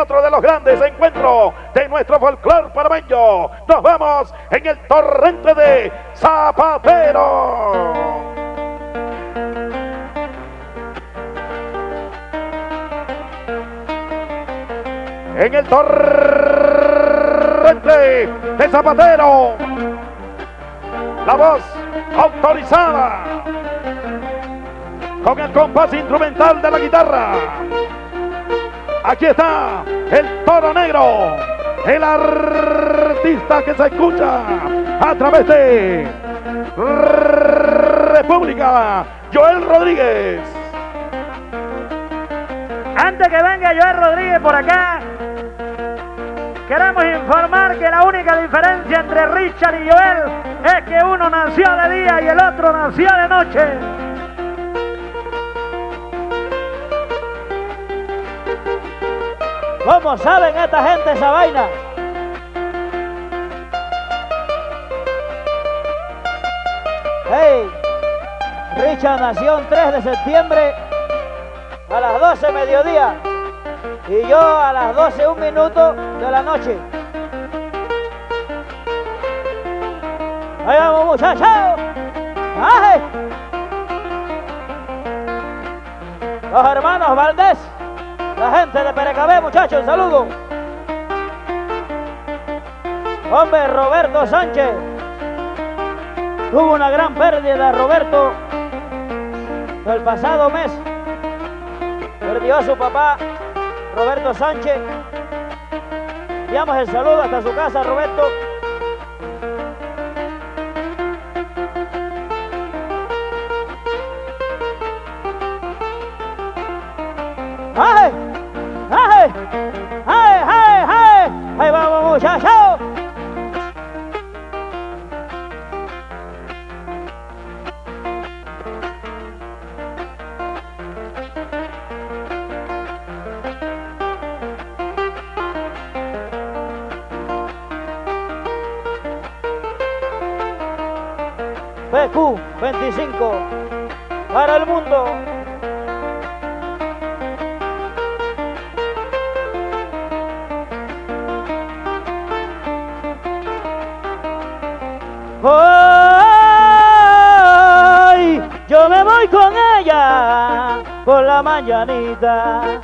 Otro de los grandes encuentros de nuestro folclor parameño. Nos vamos en el torrente de Zapatero. En el torrente de Zapatero. La voz autorizada con el compás instrumental de la guitarra. Aquí está el toro negro, el artista que se escucha a través de República, Joel Rodríguez. Antes que venga Joel Rodríguez por acá, queremos informar que la única diferencia entre Richard y Joel es que uno nació de día y el otro nació de noche. ¿Cómo saben esta gente esa vaina? Hey, Richard nació el 3 de septiembre a las 12 mediodía y yo a las 12 un minuto de la noche. Ahí vamos muchachos. ¡Ay! Los hermanos Valdés. La gente de Perecabé, muchachos, saludo. Hombre, Roberto Sánchez. Tuvo una gran pérdida, Roberto, el pasado mes. Perdió a su papá, Roberto Sánchez. Enviamos el saludo hasta su casa, Roberto. Hoy yo me voy con ella por la mañanita.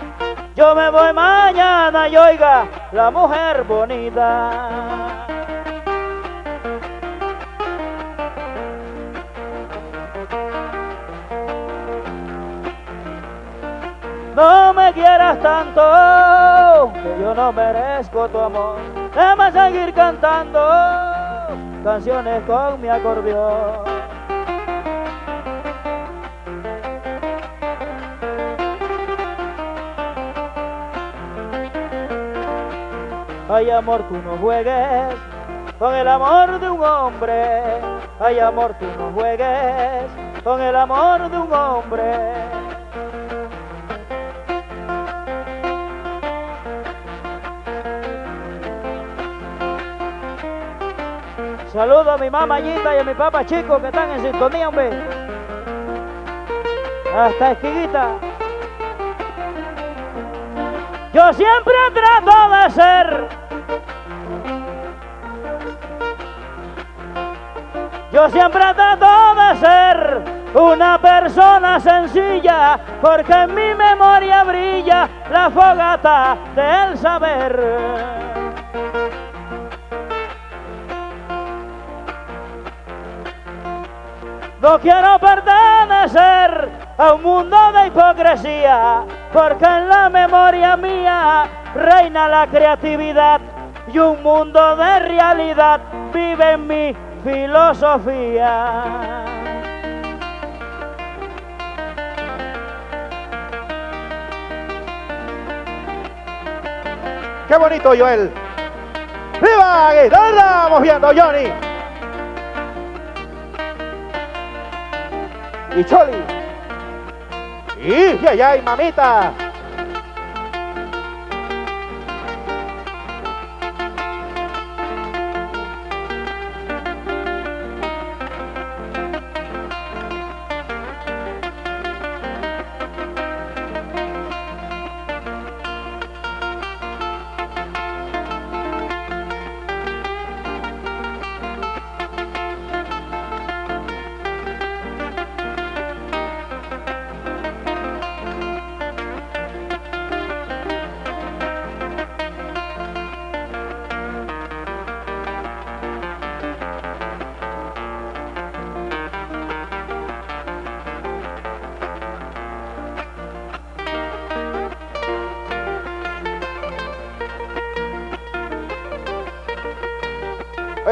Yo me voy mañana y oiga la mujer bonita. No me quieras tanto, que yo no merezco tu amor. Déjame seguir cantando canciones con mi acordeón. Ay amor, tú no juegues con el amor de un hombre. Ay amor, tú no juegues con el amor de un hombre. Saludo a mi mamá y a mi papá chico que están en sintonía, hombre. Hasta esquiguita. Yo siempre trato de ser. Yo siempre trato de ser una persona sencilla, porque en mi memoria brilla la fogata del saber. No quiero pertenecer a un mundo de hipocresía, porque en la memoria mía reina la creatividad y un mundo de realidad vive en mi filosofía. Qué bonito, Joel. ¡Viva guitarra! Vamos viendo, Johnny. Y Choli. Y ay, mamita.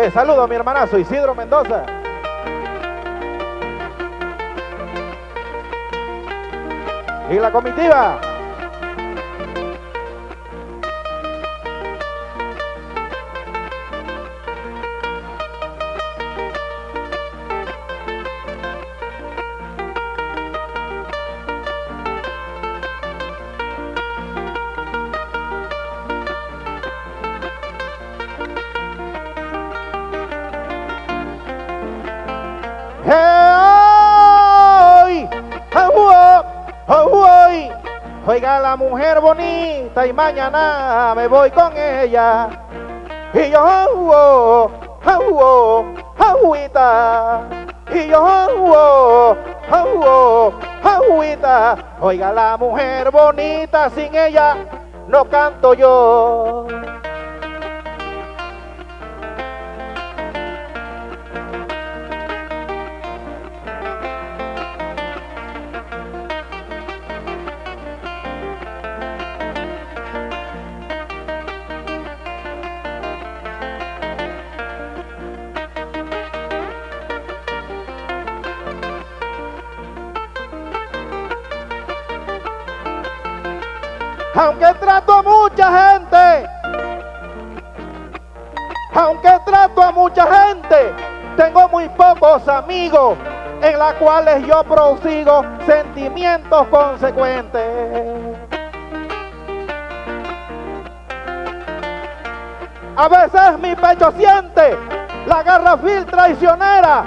Eh, saludo a mi hermanazo Isidro Mendoza. Y la comitiva. Hey, oh, oh, Oiga la mujer bonita y mañana me voy con ella. Y yo, oh, oh, agüita. Y yo, oh, oh, agüita. Oiga la mujer bonita, sin ella no canto yo. Trato a mucha gente, aunque trato a mucha gente, tengo muy pocos amigos en las cuales yo prosigo sentimientos consecuentes. A veces mi pecho siente la garra vil traicionera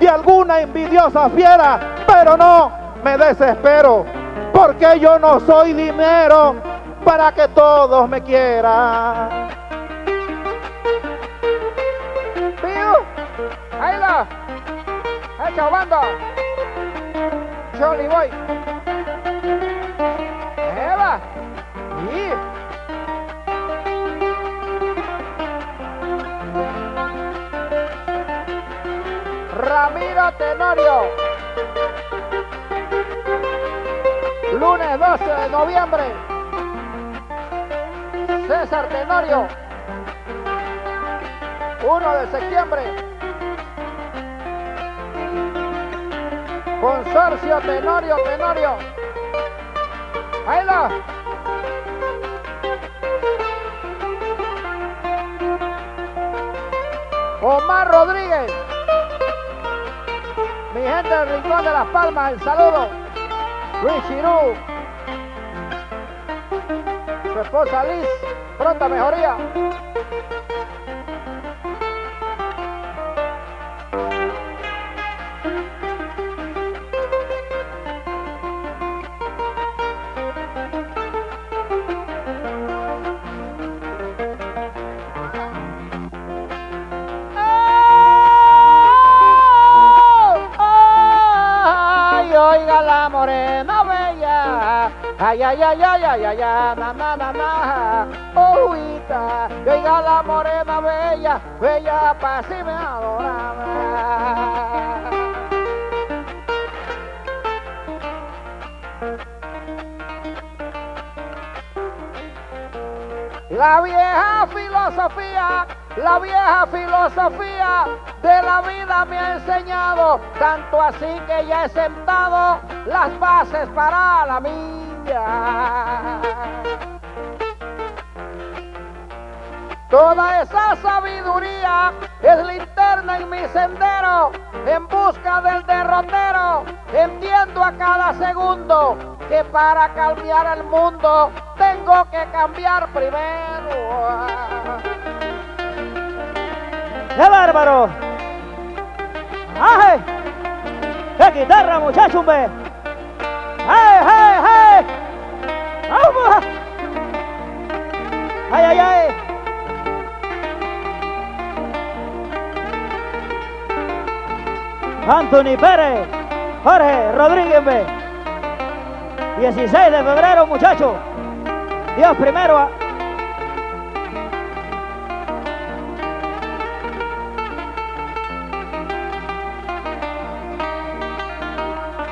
de alguna envidiosa fiera, pero no me desespero, porque yo no soy dinero para que todos me quieran. Pío, ahí va, hecho banda, Johnny Boy, Eva, y Ramiro Tenorio. Lunes 12 de noviembre. César Tenorio. 1 de septiembre. Consorcio Tenorio Tenorio. Ahí la. Omar Rodríguez. Mi gente del Rincón de las Palmas, el saludo. Luis Chirú. Su esposa Liz, pronta mejoría. Ay, ay, ay, ay, ay, ay, ay, na, na, na, na. Ojuita, oiga la morena bella, bella pa' si me adoraba. La vieja filosofía, la vieja filosofía de la vida me ha enseñado, tanto así que ya he sentado las bases para la mía. Toda esa sabiduría es linterna en mi sendero, en busca del derrotero. Entiendo a cada segundo que para cambiar el mundo tengo que cambiar primero. ¡Qué bárbaro! ¡Ay! ¡Qué guitarra, muchacho, hombre! ¡Ay! Anthony Pérez, Jorge Rodríguez, ve. 16 de febrero, muchacho. Dios primero.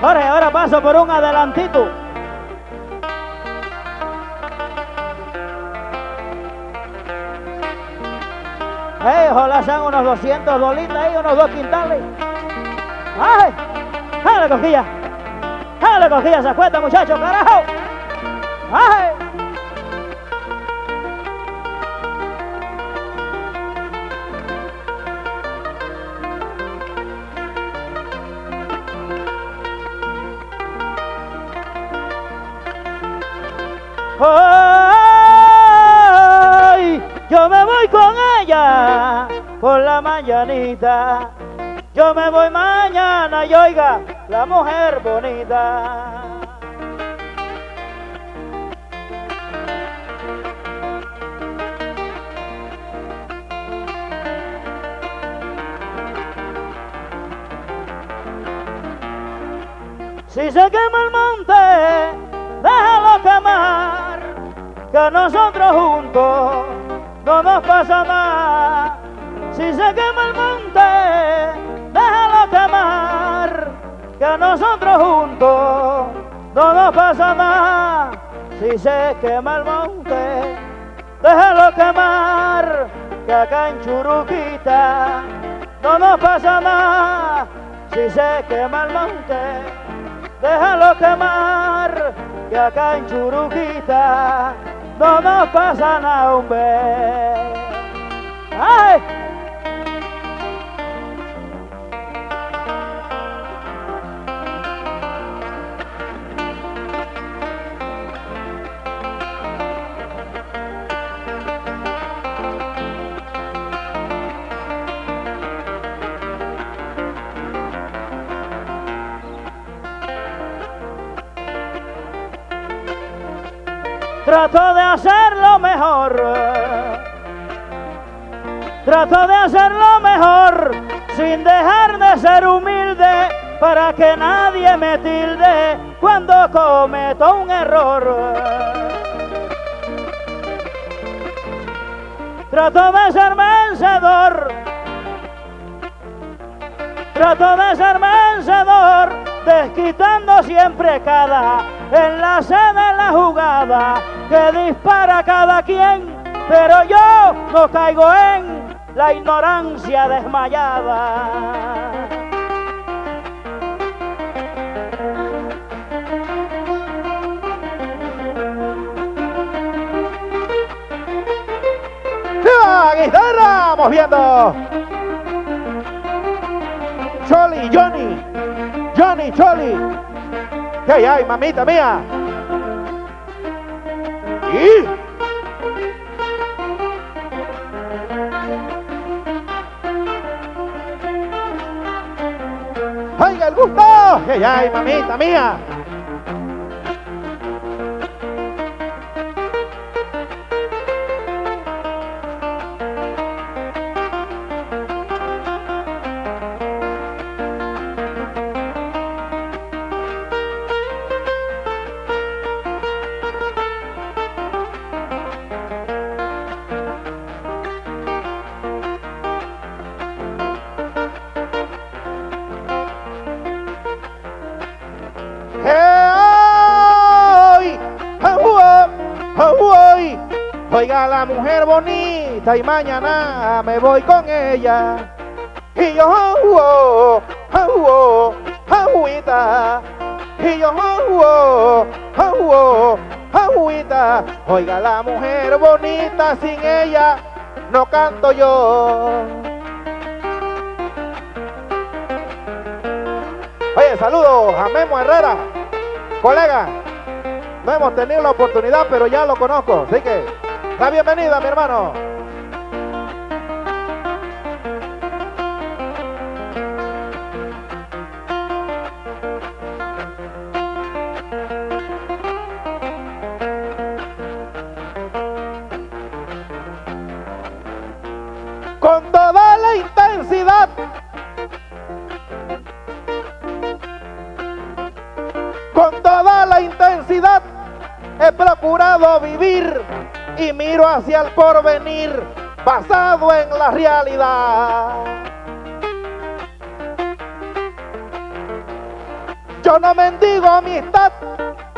Jorge, ahora paso por un adelantito. Hey, ojalá sean unos 200 dolitas y unos dos quintales. ¡Ay! ¡Dale cosquilla! ¡Dale cosquilla! ¡Se cuenta, muchachos! ¡Carajo! ¡Ay! Ay, yo me voy con Yo me voy mañana y oiga, la mujer bonita. Si se quema el monte, déjalo quemar, que nosotros juntos no nos pasa nada. Si se quema el monte, déjalo quemar, que nosotros juntos no nos pasa nada. Si se quema el monte, déjalo quemar, que acá en Churuquita no nos pasa nada. Si se quema el monte, déjalo quemar, que acá en Churuquita no nos pasa nada. ¡Ay! Trato de hacerlo mejor. Trato de hacerlo mejor sin dejar de ser humilde para que nadie me tilde cuando cometo un error. Trato de ser vencedor. Trato de ser vencedor, desquitando siempre cada enlace de la jugada que dispara cada quien, pero yo no caigo en la ignorancia desmayada. ¡La guitarra! Moviendo. Choli, Johnny. Johnny, Choli. ¿Qué hay, ay, mamita mía? ¿Y? ¡Oiga el gusto! ¿Qué hay, ay, mamita mía? Oiga la mujer bonita y mañana me voy con ella. Y yo, ahuo, ahuo, ahuita. Y yo, ahuo, ahuo, ahuita. Oiga la mujer bonita, sin ella no canto yo. Oye, saludos a Memo Herrera, colega. No hemos tenido la oportunidad, pero ya lo conozco. Así que, la bienvenida, mi hermano. Con toda la intensidad con toda la intensidad he procurado vivir y miro hacia el porvenir basado en la realidad. Yo no mendigo amistad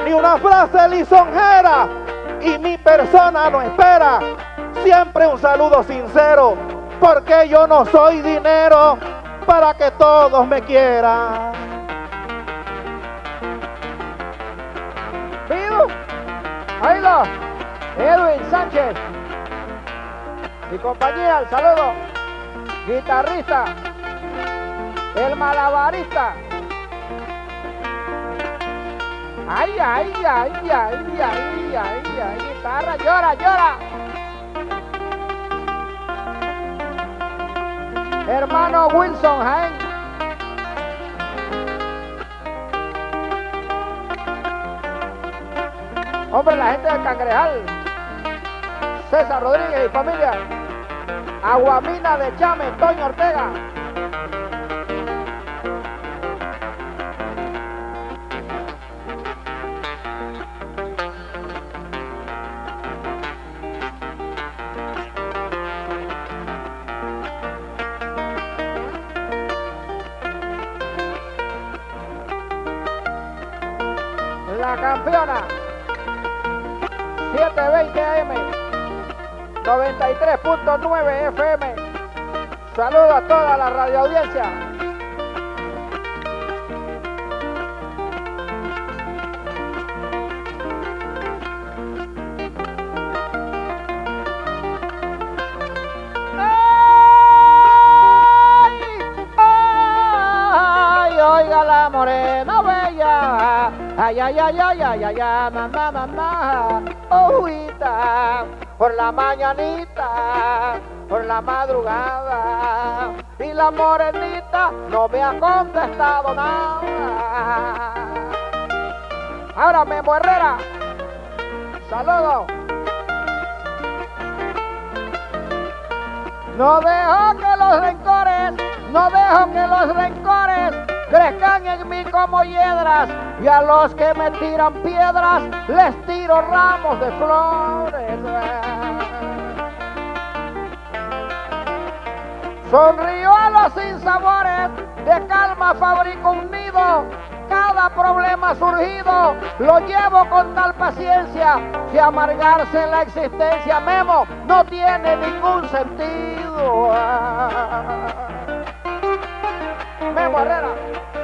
ni una frase lisonjera y mi persona no espera siempre un saludo sincero porque yo no soy dinero para que todos me quieran. Ahí lo, Edwin Sánchez, mi compañía, el saludo, guitarrista, el malabarista. Ay, ay, ay, ay, ay, ay, ay, ay, guitarra, llora, llora. Hermano Wilson Jaén. Hombre, la gente del Cangrejal. César Rodríguez y familia. Aguamina de Chame, Toño Ortega. 93.9 FM. Saludo a toda la radio audiencia. ¡Ay! ¡Ay! Oiga la morena bella. Ay, ay, ay, ay, ay, ay, ay, mamá, mamá. Ojuita, por la mañanita, por la madrugada. Y la morenita no me ha contestado nada. Ahora Memo Herrera. Saludos. No dejo que los rencores, no dejo que los rencores crezcan en mí como hiedras y a los que me tiran piedras les tiro ramos de flores. Sonrío a los sinsabores, de calma fabrico un nido. Cada problema surgido lo llevo con tal paciencia que amargarse la existencia, Memo, no tiene ningún sentido. Memo Herrera.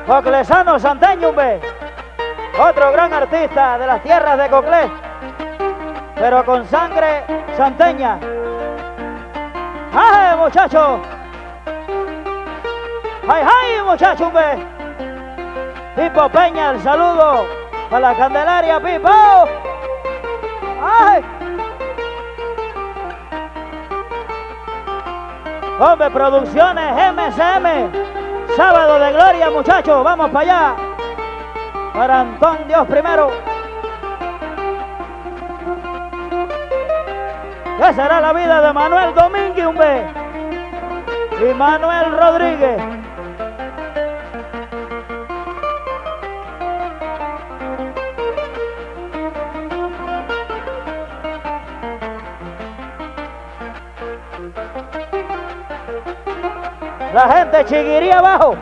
Coclesano Santeño, hombre. Otro gran artista de las tierras de Coclés, pero con sangre santeña. ¡Ay, muchacho! ¡Ay, ay, muchacho! Pipo Peña, el saludo a la Candelaria, Pipo. ¡Ay! Hombre, Producciones MCM. Sábado de gloria, muchachos. Vamos para allá. Para Antón Dios primero. ¿Qué será la vida de Manuel Domínguez? Y Manuel Rodríguez. La gente chiguiría abajo.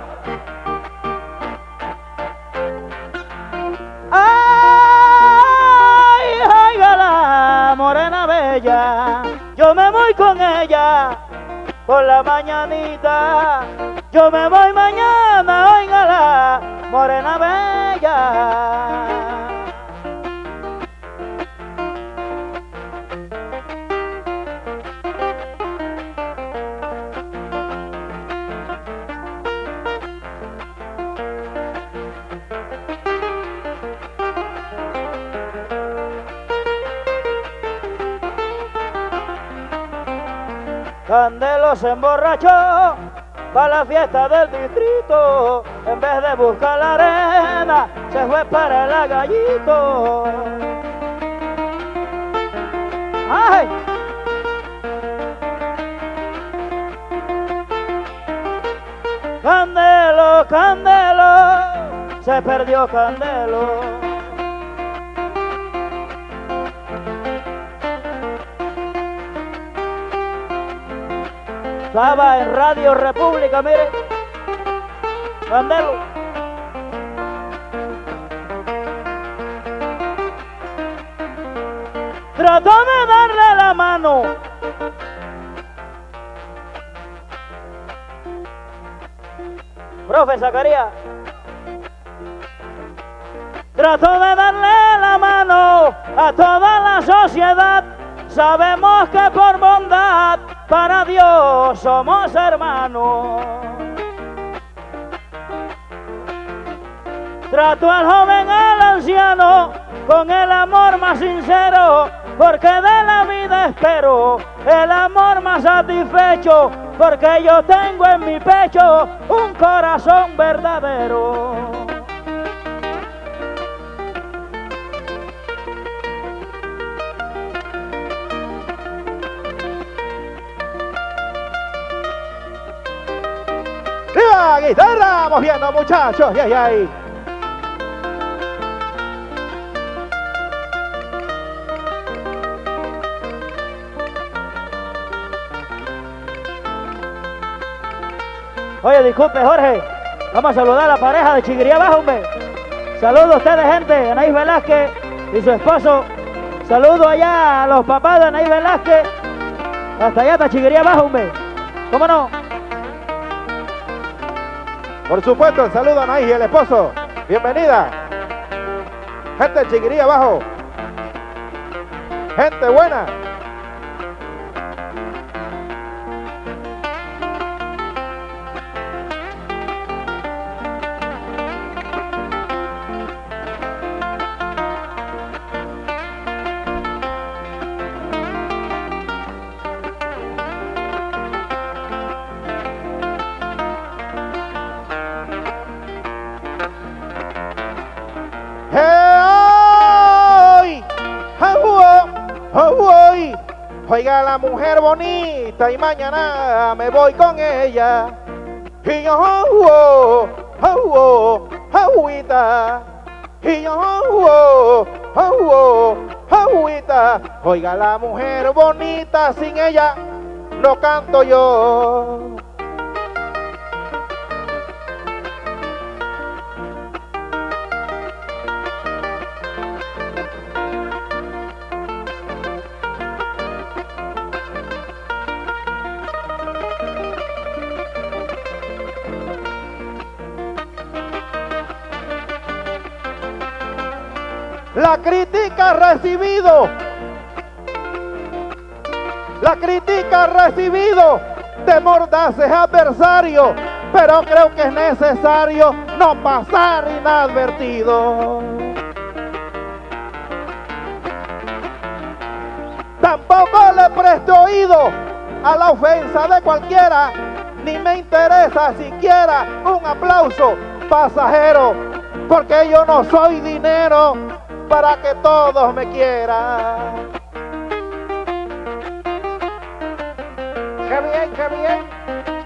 Ay, ay, la morena bella. Yo me voy con ella por la mañanita. Yo me voy mañana, oiga la morena bella. Se emborrachó para la fiesta del distrito. En vez de buscar la arena, se fue para el agallito. ¡Ay! Candelo, Candelo, se perdió Candelo. Estaba en Radio República, mire. Candelo. Trató de darle la mano. Profe Zacarías. Trató de darle la mano a toda la sociedad. Sabemos que por bondad para Dios somos hermanos. Trato al joven, al anciano, con el amor más sincero, porque de la vida espero el amor más satisfecho, porque yo tengo en mi pecho un corazón verdadero. Guitarra! Vamos viendo muchachos. ¡Ay, ay! Oye, disculpe, Jorge. Vamos a saludar a la pareja de Chiguiría Bajo, hombre. Saludos a ustedes, gente. Anaís Velázquez y su esposo. Saludos allá a los papás de Anaís Velázquez. Hasta allá, hasta Chiguiría Bajo, hombre. ¿Cómo no? Por supuesto, el saludo a Anaís y el esposo. Bienvenida. Gente de Chiquiría abajo. Gente buena. Mujer bonita y mañana me voy con ella. Y yo, oh, oh, oh, agüita. Y yo, oh, oh, oh, agüita. Oiga la mujer bonita, sin ella no canto yo. La crítica recibido. La crítica recibido de mordaces adversarios, pero creo que es necesario no pasar inadvertido. Tampoco le presto oído a la ofensa de cualquiera, ni me interesa siquiera un aplauso pasajero, porque yo no soy dinero para que todos me quieran. ¡Qué bien, qué bien!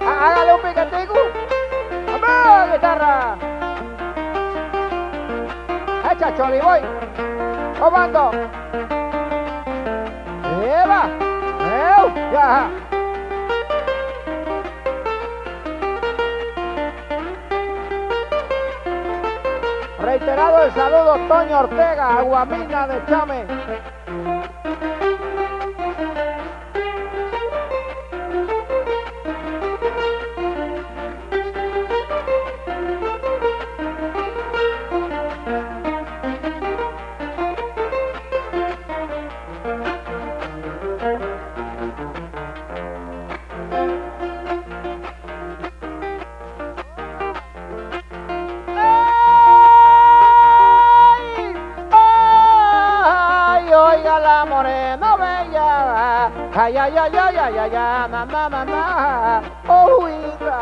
Há- Hágale un piquetico. ¡Vamos, guitarra! ¡Echa, Choli, voy! ¡Comando! ¡Eva! ¡Eu! ¡Ya! Reiterado el saludo, Toño Ortega, Aguamina de Chame. Bella. Ay, ay, ay, ay, ay, ay, na, na, na, na. Oiga.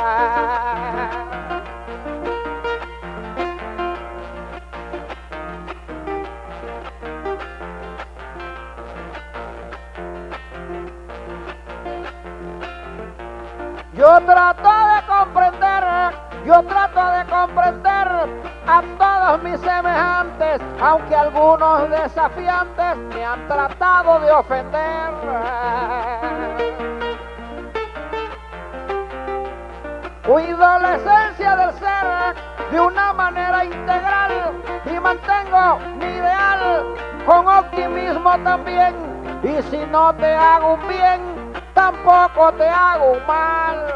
Yo trato de comprender, yo trato de comprender a todos mis semejantes, aunque algunos desafiantes me han tratado de ofender. Cuido la esencia del ser de una manera integral y mantengo mi ideal con optimismo también. Y si no te hago un bien, tampoco te hago un mal.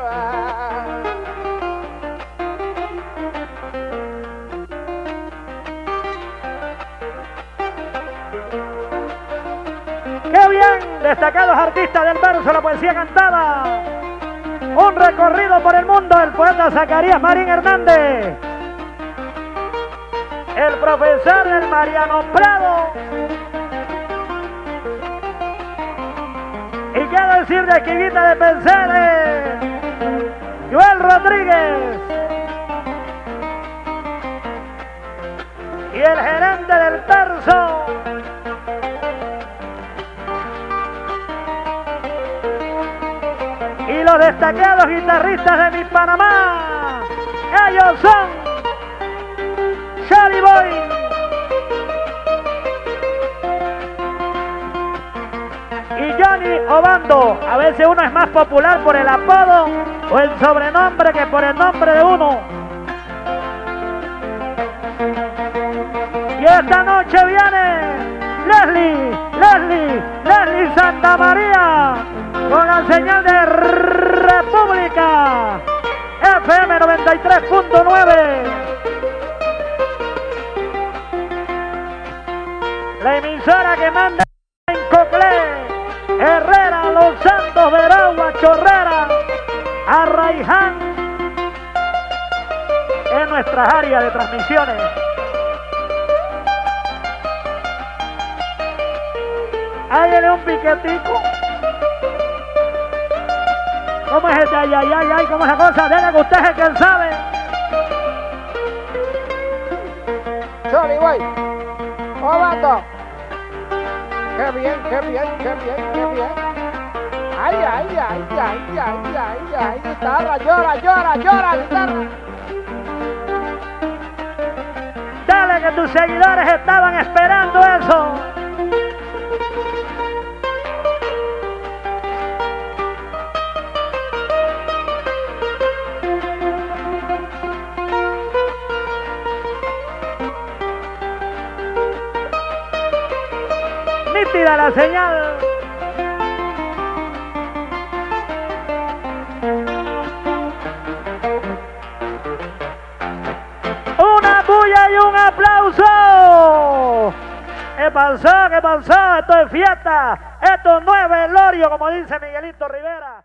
Destacados artistas del verso, la poesía cantada. Un recorrido por el mundo, el poeta Zacarías Marín Hernández. El profesor del Mariano Prado. Y qué decir de Esquivita de Penceres. Joel Rodríguez. Y el gerente del verso. Destacados guitarristas de mi Panamá. Ellos son Charlie Boy. Y Johnny Obando. A veces uno es más popular por el apodo o el sobrenombre que por el nombre de uno. Y esta noche viene Leslie, Leslie, Leslie Santa María con la señal de República FM 93.9. La emisora que manda en Coclé, Herrera, Los Santos, Veragua, Chorrera, Arraiján, en nuestras áreas de transmisiones. Hágale un piquetico. ¿Cómo es este ay, ay, ay, ay? ¿Cómo es la cosa? Denle que usted es el que sabe. Johnny Boy. Obando. Qué bien, qué bien, qué bien, qué bien. Ay, ay, ay, ay, ay, ay, ay, guitarra, llora, llora, llora, guitarra. Dale que tus seguidores estaban esperando eso. Señal. Una bulla y un aplauso. ¿Qué pasó? ¿Qué pasó? Esto es fiesta. Esto no es velorio, como dice Miguelito Rivera.